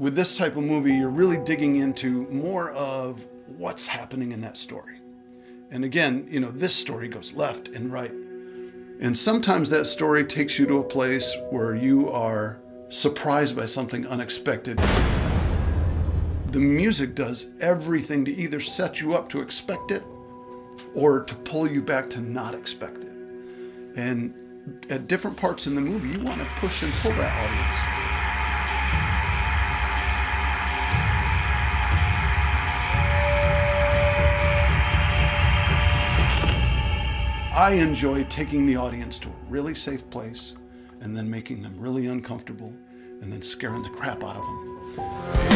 with this type of movie, you're really digging into more of what's happening in that story. And again, you know, this story goes left and right. And sometimes that story takes you to a place where you are surprised by something unexpected. The music does everything to either set you up to expect it or to pull you back to not expect it. And at different parts in the movie, you want to push and pull that audience. I enjoy taking the audience to a really safe place and then making them really uncomfortable and then scaring the crap out of them.